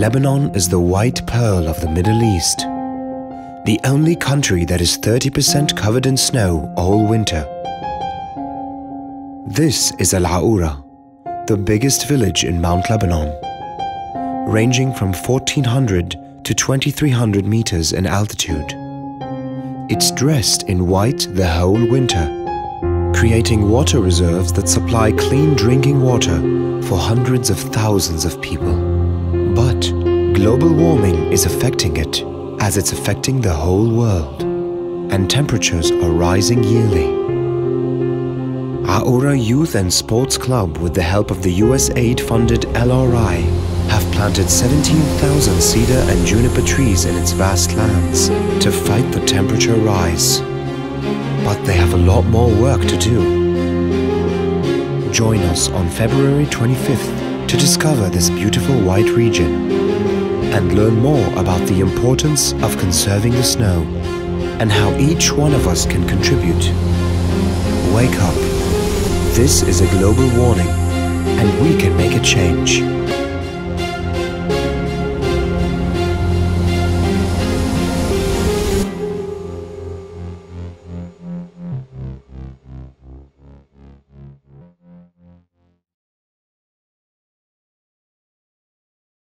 Lebanon is the white pearl of the Middle East. The only country that is 30% covered in snow all winter. This is Al Aoura, the biggest village in Mount Lebanon, ranging from 1400 to 2300 meters in altitude. It's dressed in white the whole winter, creating water reserves that supply clean drinking water for hundreds of thousands of people. Global warming is affecting it as it's affecting the whole world, and temperatures are rising yearly. Aoura Youth and Sports Club, with the help of the USAID-funded LRI, have planted 17,000 cedar and juniper trees in its vast lands to fight the temperature rise. But they have a lot more work to do. Join us on February 25th to discover this beautiful white region and learn more about the importance of conserving the snow and how each one of us can contribute. Wake up. This is a global warning and we can make a change.